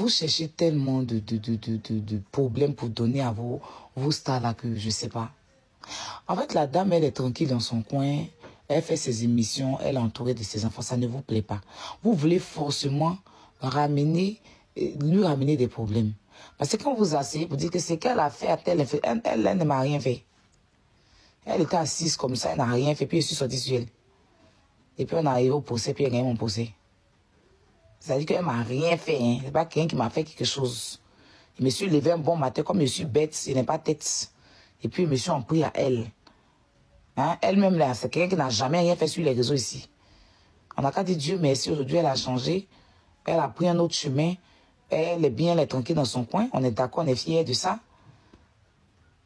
Vous cherchez tellement de, de, de, de, problèmes pour donner à vos, vos stars là que je ne sais pas. En fait, la dame, elle est tranquille dans son coin. Elle fait ses émissions. Elle est entourée de ses enfants. Ça ne vous plaît pas. Vous voulez forcément ramener, euh, lui ramener des problèmes. Parce que quand vous asseyez, vous dites que c'est qu'elle a fait à telle elle, elle, elle ne m'a rien fait. Elle était assise comme ça, elle n'a rien fait, puis je suis sorti sur elle. Et puis on est arrivé au procès, puis elle a gagné mon procès. C'est-à-dire qu'elle m'a rien fait. Hein. C'est pas quelqu'un qui m'a fait quelque chose. Je me suis levé un bon matin, comme je suis bête, il n'est pas tête. Et puis je me suis en pris à elle. Hein? Elle-même, là, c'est quelqu'un qui n'a jamais rien fait sur les réseaux ici. On n'a qu'à dire Dieu merci, aujourd'hui elle a changé. Elle a pris un autre chemin. Elle est bien, elle est tranquille dans son coin. On est d'accord, on est fiers de ça.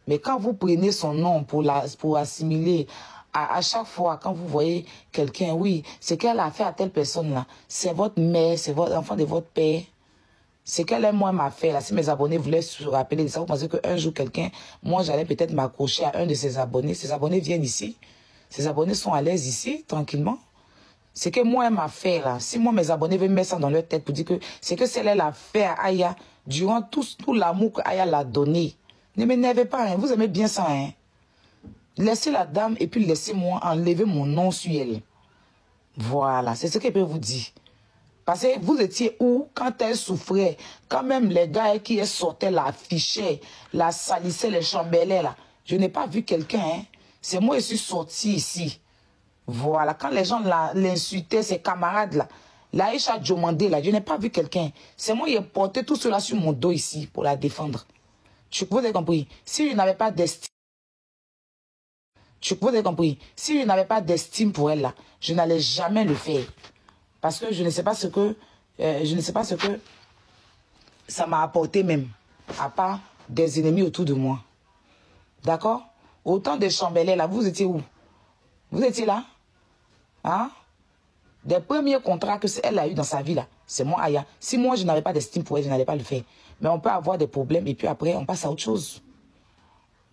Mais quand vous prenez son nom pour, la, pour assimiler à, chaque fois, quand vous voyez quelqu'un, oui, ce qu'elle a fait à telle personne-là, c'est votre mère, c'est votre enfant de votre père. Ce qu'elle et moi m'a fait, là, si mes abonnés voulaient se rappeler de ça, vous pensez qu'un jour, quelqu'un, moi, j'allais peut-être m'accrocher à un de ses abonnés. Ses abonnés viennent ici. Ses abonnés sont à l'aise ici, tranquillement. Ce que moi, elle m'a fait, là, si moi, mes abonnés veulent mettre ça dans leur tête pour dire que c'est que celle elle a fait à Aya, durant tout, tout l'amour qu'Aya l'a donné, ne m'énervez pas, hein, vous aimez bien ça, hein. Laissez la dame et puis laissez-moi enlever mon nom sur elle. Voilà, c'est ce qu'elle peut vous dire. Parce que vous étiez où quand elle souffrait, quand même les gars qui sortaient la fichaient, la salissaient, les chambelaient là. Je n'ai pas vu quelqu'un, hein. C'est moi qui suis sorti ici. Voilà, quand les gens l'insultaient, ses camarades là, Laïcha Djomandé là, je n'ai pas vu quelqu'un. C'est moi qui ai porté tout cela sur mon dos ici pour la défendre. Vous avez compris? Si je n'avais pas d'estime, vous avez compris? Si je n'avais pas d'estime pour elle là, je n'allais jamais le faire. Parce que je ne sais pas ce que, euh, je ne sais pas ce que ça m'a apporté même. À part des ennemis autour de moi. D'accord? Autant de chambelés là, vous étiez où? Vous étiez là? Hein? Des premiers contrats que elle a eu dans sa vie là, c'est moi Aya. Si moi je n'avais pas d'estime pour elle, je n'allais pas le faire. Mais on peut avoir des problèmes et puis après, on passe à autre chose.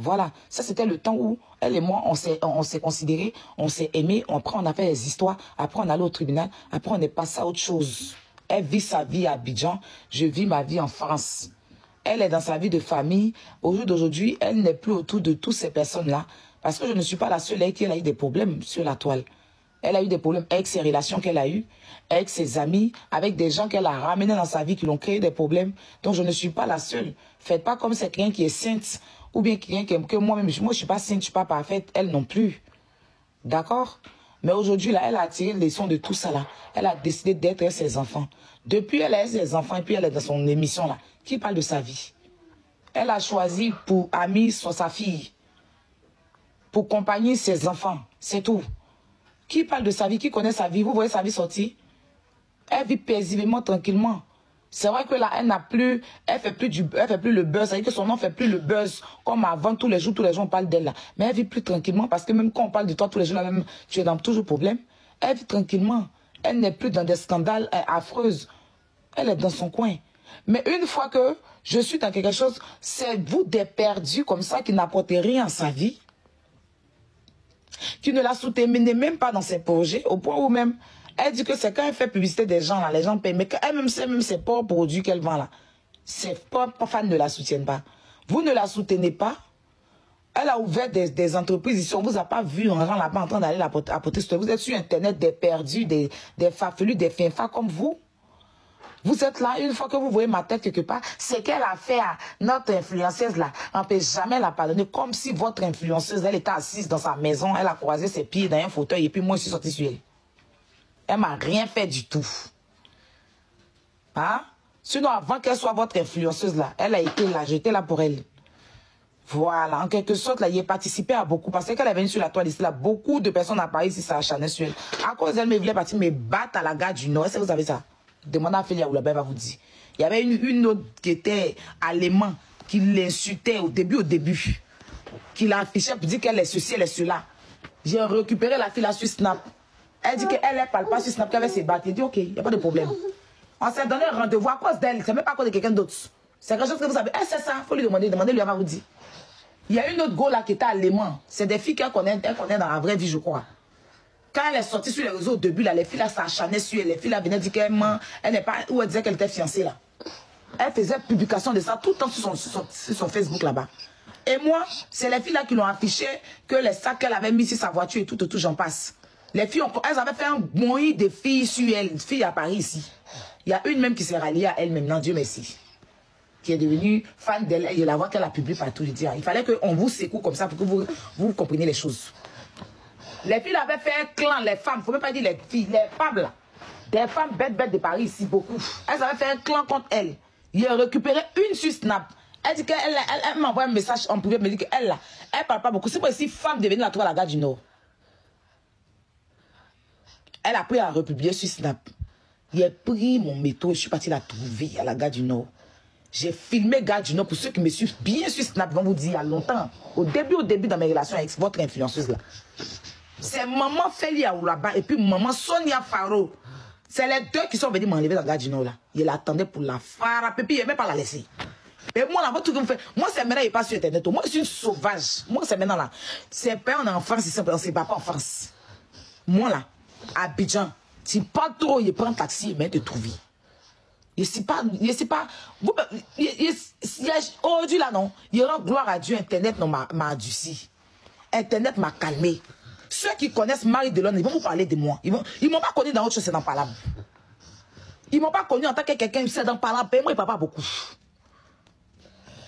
Voilà, ça c'était le temps où elle et moi, on s'est on, s'est considérés, on s'est aimés, après on a fait des histoires, après on allait au tribunal, après on est passé à autre chose. Elle vit sa vie à Abidjan, je vis ma vie en France. Elle est dans sa vie de famille. Au jour d'aujourd'hui, elle n'est plus autour de toutes ces personnes-là. Parce que je ne suis pas la seule qui a eu des problèmes sur la toile. Elle a eu des problèmes avec ses relations qu'elle a eues, avec ses amis, avec des gens qu'elle a ramenés dans sa vie qui l'ont créé des problèmes. Donc je ne suis pas la seule. Faites pas comme c'est quelqu'un qui est sainte ou bien quelqu'un que moi-même, moi je suis pas sainte, je ne suis pas parfaite, elle non plus. D'accord? Mais aujourd'hui, là, elle a tiré les leçon de tout ça là. Elle a décidé d'être ses enfants. Depuis, elle a ses enfants et puis elle est dans son émission là, qui parle de sa vie. Elle a choisi pour amie sa fille, pour compagnie ses enfants, c'est tout. Qui parle de sa vie, qui connaît sa vie, vous voyez sa vie sortir? Elle vit paisiblement, tranquillement. C'est vrai que là, elle n'a plus, elle fait plus du, elle fait plus le buzz. C'est-à-dire que son nom fait plus le buzz comme avant. Tous les jours, tous les jours, on parle d'elle là. Mais elle vit plus tranquillement parce que même quand on parle de toi tous les jours, même, tu es dans toujours problème. Elle vit tranquillement. Elle n'est plus dans des scandales affreuses. Elle est dans son coin. Mais une fois que je suis dans quelque chose, c'est vous des perdus comme ça qui n'apportez rien à sa vie qui ne la soutenait même pas dans ses projets, au point où même, elle dit que c'est quand elle fait publicité des gens, là, les gens payent, mais qu'elle-même sait même ses propres produits qu'elle vend là. Ses propres fans ne la soutiennent pas. Vous ne la soutenez pas. Elle a ouvert des, entreprises ici. On vous a pas vu en rang là-bas en train d'aller apporter. Vous êtes sur Internet des perdus, des, des fafelus, des fins comme vous. Vous êtes là, une fois que vous voyez ma tête quelque part, c'est qu'elle a fait à notre influenceuse là. On ne peut jamais la pardonner. Comme si votre influenceuse, elle était assise dans sa maison, elle a croisé ses pieds dans un fauteuil et puis moi je suis sorti sur elle. Elle m'a rien fait du tout. Hein? Sinon, avant qu'elle soit votre influenceuse là, elle a été là, j'étais là pour elle. Voilà, en quelque sorte, là, il a participé à beaucoup. Parce qu'elle est venue sur la toile ici, là, beaucoup de personnes à Paris ici s'acharnaient sur elle. À cause d'elle, mais voulait partir me battre à la gare du Nord. Est-ce que vous savez ça? Demandez à Félia Oulabé, va vous dire. Il y avait une, autre qui était allemand, qui l'insultait au début, au début. Qui l'affichait pour dire qu'elle est ceci, elle est cela. J'ai récupéré la fille là sur Snap. Elle dit qu'elle parle pas sur Snap, qu'elle avait ses battes. Il dit, ok, il n'y a pas de problème. On s'est donné un rendez-vous à cause d'elle. C'est même pas à cause de quelqu'un d'autre. C'est quelque chose que vous savez. Eh, c'est ça, il faut lui demander. Demandez-lui, va vous dire. Il y a une autre go là qui était allemand. C'est des filles qu'elle connaît, connaît dans la vraie vie, je crois. Quand elle est sortie sur les réseaux au début, là, les filles là s'acharnaient sur elle. Les filles là venaient dire qu'elle. Elle n'est pas. Où elle disait qu'elle était fiancée là. Elle faisait publication de ça tout le temps sur son, Facebook là-bas. Et moi, c'est les filles là qui l'ont affiché que les sacs qu'elle avait mis sur sa voiture et tout, tout j'en passe. Les filles, ont, elles avaient fait un moyen de filles sur elle, filles à Paris ici. Il y a une même qui s'est ralliée à elle-même, non, Dieu merci. Qui est devenue fan d'elle et la voix qu'elle a publiée partout. Je dis, il fallait qu'on vous secoue comme ça pour que vous, vous compreniez les choses. Les filles avaient fait un clan, les femmes, faut même pas dire les filles, les femmes là. Des femmes bêtes bêtes de Paris ici, beaucoup. Elles avaient fait un clan contre elle. Ils ont récupéré une sur Snap. Elle dit qu'elle elle, un message en privé, me dit qu'elle elle parle pas beaucoup. C'est moi si femme de venir la à la gare du Nord. Elle a pris à republier sur Snap. J'ai pris mon métro, je suis parti la trouver à la gare du Nord. J'ai filmé gare du Nord pour ceux qui me suivent bien sur Snap, vont vous dire il y a longtemps. Au début, au début dans mes relations avec votre influenceuse là. C'est maman Félia là-bas et puis maman Sonia Faro. C'est les deux qui sont venus m'enlever dans gare du Nord là. Il l'attendait pour la frapper, puis il même pas la laisser. Et moi, là, tout que vous faites, moi, c'est maintenant, il n'est pas sur Internet. Moi, je suis une sauvage. Moi, c'est maintenant là. C'est pas en enfance, c'est pas en France. Moi, là, Abidjan, si pas trop, il prend taxi, mais te trouver. Je sais pas, je sais pas. Aujourd'hui, là, non. Il rend gloire à Dieu, Internet m'a adouci. Internet m'a calmé. Ceux qui connaissent Marie Delon, ils vont vous parler de moi. Ils ne ils m'ont pas connu dans autre chose, c'est dans Palabre. Ils ne m'ont pas connu en tant que quelqu'un, c'est dans Palabre. Moi, il ne pas beaucoup.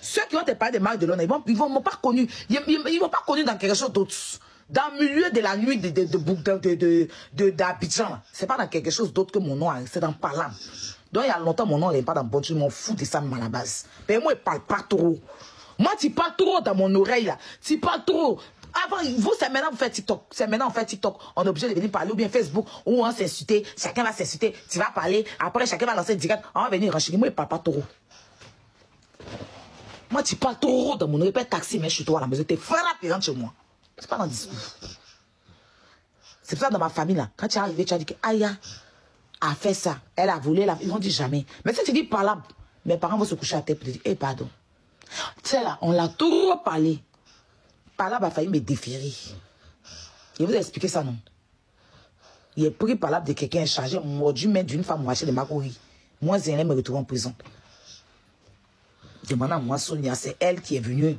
Ceux qui ont te parlé de Marie Delon, ils ne vont, ils vont m'ont pas connu. Ils ne m'ont pas connu dans quelque chose d'autre. Dans le milieu de la nuit de, de, de, de, de, d'Abidjan. C'est pas dans quelque chose d'autre que mon nom, c'est dans Palabre. Donc, il y a longtemps, mon nom n'est pas dans bon, je m'en fous de ça, à la base. Mais moi, il parle pas trop. Moi, tu parles trop dans mon oreille, là. Tu parles trop. Avant, vous, c'est maintenant vous faites TikTok. C'est maintenant on fait TikTok. On est obligé de venir parler ou bien Facebook où on s'insulter. Chacun va s'insulter. Tu vas parler. Après, chacun va lancer direct. On va venir racheter. Moi, il parle pas trop. Moi, tu parles trop dans mon répète taxi, mais chez toi à la maison. T'es frappé, chez moi. C'est pas dans le discours. C'est pour ça dans ma famille, là, quand tu es arrivé, tu as dit que Aya a fait ça. Elle a volé, la... ils vont dire jamais. Mais si tu dis par mes parents vont se coucher à tête pour te dire, hé, pardon. Tu sais là, on l'a trop parlé. Par il a failli me déférer. Je vous ai expliqué ça, non? Il est pris par de quelqu'un chargé, mordu, mais d'une femme moitié de Macori. Moi, Zéné me retrouve en prison. Demandant à moi, Sonia, c'est elle qui est venue.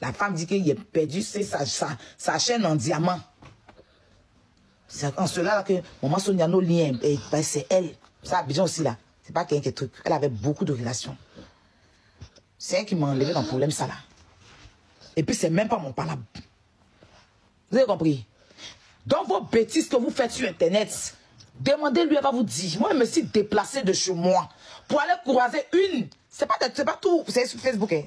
La femme dit qu'il a perdu sa, sa, sa, chaîne en diamant. C'est en cela que maman Sonia, nos liens, ben, c'est elle. Ça, Abidjan aussi là. C'est pas quelqu'un qui est truc. Elle avait beaucoup de relations. C'est elle qui m'a enlevé dans le problème, ça là. Et puis, c'est même pas mon palabre. Vous avez compris? Dans vos bêtises que vous faites sur Internet, demandez-lui, elle va vous dire. Moi, je me suis déplacé de chez moi pour aller croiser une. C'est pas, pas tout, c'est sur Facebook. Hein.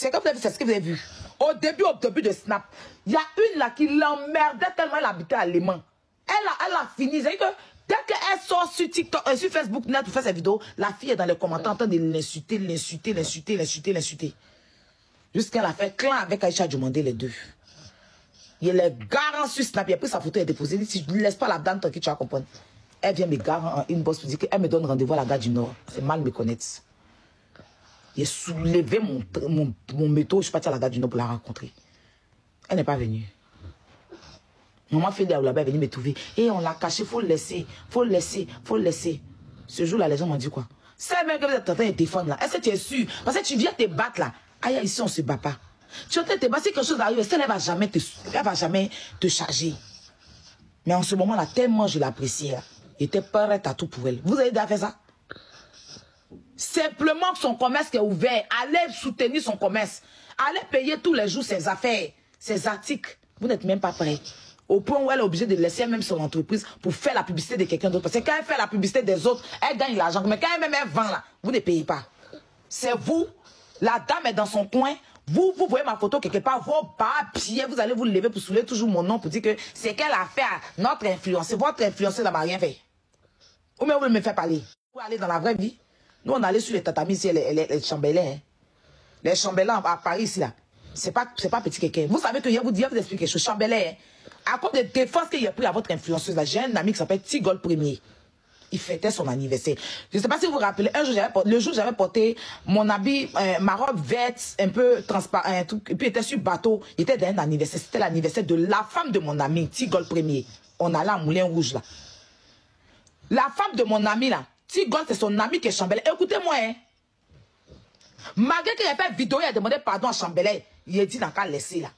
C'est comme c'est ce que vous avez vu. Au début, au début de Snap, il y a une là qui l'emmerdait tellement elle habitait à Léman. Elle a, elle a fini. C'est que dès qu'elle sort sur TikTok, euh, sur Facebook, net, pour faire ses vidéos, la fille est dans les commentaires en train de l'insulter, l'insulter, l'insulter, l'insulter, l'insulter. Jusqu'à la fait clan avec Aïcha demandé les deux. Il est garant sur Snap, il a pris sa photo et déposé. Si je ne laisse pas la dame qui tu vas comprendre. Elle vient me garer en une bosse pour dire qu'elle me donne rendez-vous à la gare du Nord. C'est mal me connaître. A soulevé mon, mon, mon métro, je suis parti à la gare du Nord pour la rencontrer. Elle n'est pas venue. Maman fait là-bas, est venue me trouver. Et on l'a caché, faut le laisser, faut le laisser, faut le laisser. Ce jour-là, les gens m'ont dit quoi? C'est même que vous êtes en train de défendre là. Est-ce que tu es sûr? Parce que tu viens te battre là. Aïe, ici, on se bat pas. Tu es en train de te battre, si quelque chose arrive, elle ne va jamais va jamais te charger? Mais en ce moment-là, tellement je l'appréciais, il était prêt à tout pour elle. Vous avez déjà fait ça? Simplement que son commerce est ouvert. Allez soutenir son commerce. Allez payer tous les jours ses affaires, ses articles. Vous n'êtes même pas prêt. Au point où elle est obligée de laisser même son entreprise pour faire la publicité de quelqu'un d'autre. Parce que quand elle fait la publicité des autres, elle gagne l'argent. Mais quand elle même elle vend là, vous ne payez pas. C'est vous la dame est dans son coin. Vous, vous voyez ma photo quelque part, vos papiers, vous allez vous lever pour soulever toujours mon nom pour dire que c'est qu'elle a fait à notre influence. Votre influence n'a rien fait. Ou même vous me faire parler. Vous allez dans la vraie vie. Nous, on allait sur les tatamis les, les, les chambellans. Hein. Les chambellans à Paris, là. C'est pas, pas petit quelqu'un. Vous savez que je vous dis, je vous explique quelque chose. Chambellan, hein. à cause des défenses qu'il a pris à votre influenceuse, j'ai un ami qui s'appelle Tigol Premier il fêtait son anniversaire. Je ne sais pas si vous vous rappelez, un jour, le jour j'avais porté mon habit, euh, ma robe verte, un peu transparent, et puis il était sur bateau, il était dans un anniversaire. C'était l'anniversaire de la femme de mon ami, Tigol Premier. On allait à Moulin Rouge, là. La femme de mon ami, là, Tigol, c'est son ami qui est chambelle. Écoutez-moi, hein. Malgré qu'il ait fait vidéo, il a demandé pardon à Chambellet. Il a dit n'a qu'à laisser là.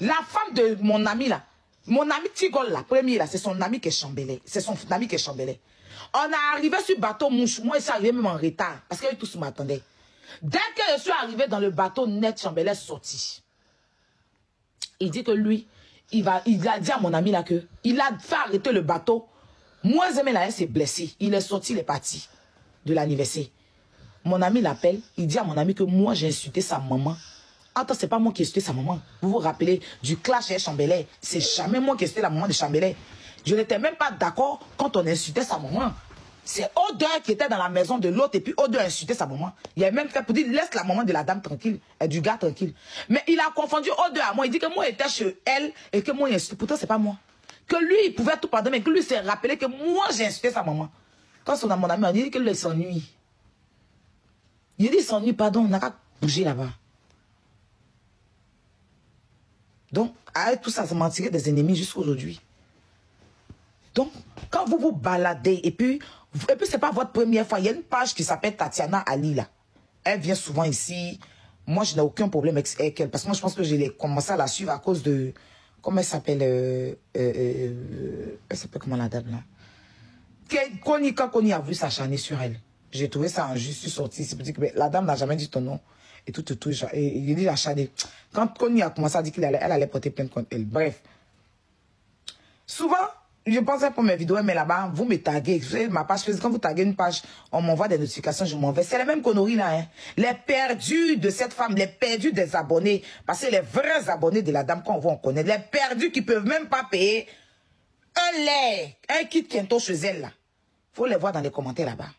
La femme de mon ami là, mon ami Tigol là, premier là, c'est son ami qui est Chambellet. C'est son ami qui est Chambellet. On est arrivé sur bateau mouche. Moi, je suis arrivé même en retard. Parce que tous m'attendaient. Dès que je suis arrivé dans le bateau net, Chambellet sorti. Il dit que lui, il, va, il a dit à mon ami là que il a fait arrêter le bateau. Moi, il s'est blessé. Il est sorti, il est parti de l'anniversaire. Mon ami l'appelle, il dit à mon ami que moi, j'ai insulté sa maman. Attends, c'est pas moi qui ai insulté sa maman. Vous vous rappelez du clash avec Chambellet. C'est jamais moi qui ai insulté la maman de Chambellet. Je n'étais même pas d'accord quand on insultait sa maman. C'est Odeur qui était dans la maison de l'autre et puis Odeur a insulté sa maman. Il a même fait pour dire laisse la maman de la dame tranquille et du gars tranquille. Mais il a confondu Odeur à moi. Il dit que moi j'étais chez elle et que moi insulté. Pourtant c'est pas moi. Que lui il pouvait tout pardonner mais que lui s'est rappelé que moi j'ai insulté sa maman. Quand son mon ami a dit qu'il s'ennuie. Il dit s'ennuie pardon on n'a qu'à bouger là-bas. Donc avec tout ça ça m'a tiré des ennemis jusqu'à aujourd'hui. Donc, quand vous vous baladez, et puis, et puis c'est pas votre première fois, il y a une page qui s'appelle Tatiana Ali, là. Elle vient souvent ici. Moi, je n'ai aucun problème avec elle, parce que moi, je pense que j'ai commencé à la suivre à cause de, comment elle s'appelle, euh, euh, euh, elle s'appelle comment la dame, là? Quand Koni a voulu s'acharner sur elle, j'ai trouvé ça injuste, je suis sortie, c'est petit que la dame n'a jamais dit ton nom, et tout, tout, tout, et il dit acharné. Quand Koni a commencé à dire qu'elle allait, elle allait porter plainte contre elle, bref. Souvent, je pensais pour mes vidéos, mais là-bas, vous me taguez. Ma page quand vous taguez une page, on m'envoie des notifications, je m'en vais. C'est la même connerie là, hein. Les perdus de cette femme, les perdus des abonnés, parce que les vrais abonnés de la dame qu'on voit, on connaît, les perdus qui peuvent même pas payer un lait, un kit Kento chez elle là. Faut les voir dans les commentaires là-bas.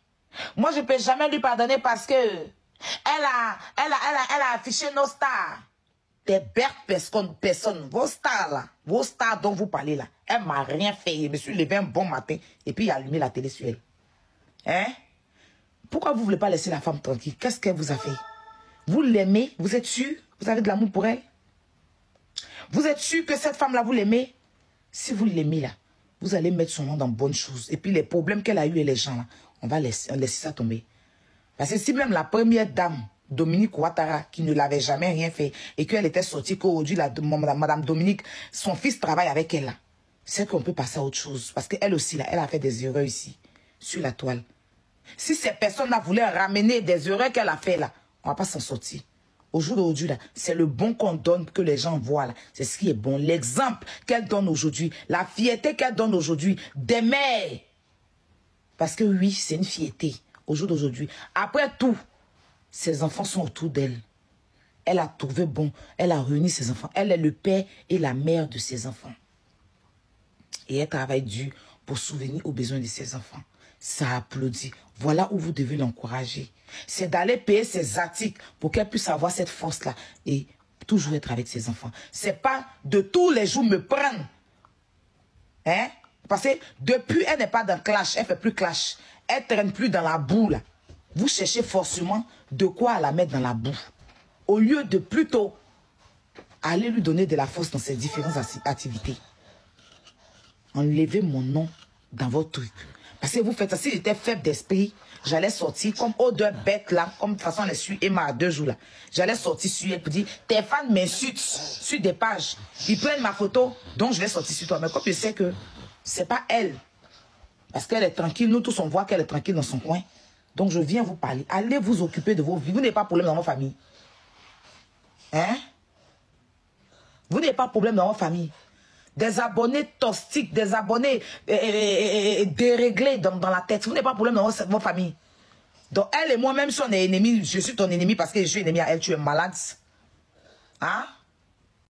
Moi, je peux jamais lui pardonner parce que elle a, elle a, elle a, elle a affiché nos stars des bêtes personnes, personnes, vos stars là, vos stars dont vous parlez là, elle m'a rien fait. Je me suis levé un bon matin et puis il a allumé la télé sur elle. Hein? Pourquoi vous voulez pas laisser la femme tranquille? Qu'est-ce qu'elle vous a fait? Vous l'aimez? Vous êtes sûr? Vous avez de l'amour pour elle? Vous êtes sûr que cette femme-là, vous l'aimez? Si vous l'aimez là, vous allez mettre son nom dans bonnes choses. Et puis les problèmes qu'elle a eu et les gens là, on va laisser, on laisser ça tomber. Parce que si même la première dame Dominique Ouattara, qui ne l'avait jamais rien fait, et qu'elle était sortie qu'aujourd'hui, Madame Dominique, son fils travaille avec elle. C'est qu'on peut passer à autre chose. Parce qu'elle aussi, là, elle a fait des erreurs ici, sur la toile. Si ces personnes-là voulaient ramener des erreurs qu'elle a fait là, on va pas s'en sortir. Au jour d'aujourd'hui, là, c'est le bon qu'on donne, que les gens voient là. C'est ce qui est bon. L'exemple qu'elle donne aujourd'hui, la fierté qu'elle donne aujourd'hui, des mères. Parce que oui, c'est une fierté au jour d'aujourd'hui. Après tout, ses enfants sont autour d'elle. Elle a trouvé bon. Elle a réuni ses enfants. Elle est le père et la mère de ses enfants. Et elle travaille dur pour souvenir aux besoins de ses enfants. Ça applaudit. Voilà où vous devez l'encourager. C'est d'aller payer ses articles pour qu'elle puisse avoir cette force-là et toujours être avec ses enfants. C'est pas de tous les jours me prendre. Hein? Parce que depuis, elle n'est pas dans clash. Elle fait plus clash. Elle traîne plus dans la boue, là vous cherchez forcément de quoi la mettre dans la boue. Au lieu de plutôt aller lui donner de la force dans ses différentes activités. Enlevez mon nom dans votre truc. Parce que vous faites ça. Si j'étais faible d'esprit, j'allais sortir comme odeur bête là, comme de toute façon elle suit Emma à deux jours là. J'allais sortir sur elle pour dire, tes fans m'insultent sur des pages. Ils prennent ma photo, donc je vais sortir sur toi. Mais comme je sais que c'est pas elle, parce qu'elle est tranquille, nous tous on voit qu'elle est tranquille dans son coin. Donc, je viens vous parler. Allez vous occuper de vos vies. Vous n'avez pas de problème dans votre famille. Hein? Vous n'avez pas de problème dans votre famille. Des abonnés toxiques, des abonnés euh, euh, euh, déréglés dans, la tête. Vous n'avez pas de problème dans votre, famille. Donc, elle et moi, même si on est ennemis, je suis ton ennemi parce que je suis ennemi à elle, tu es malade. Hein?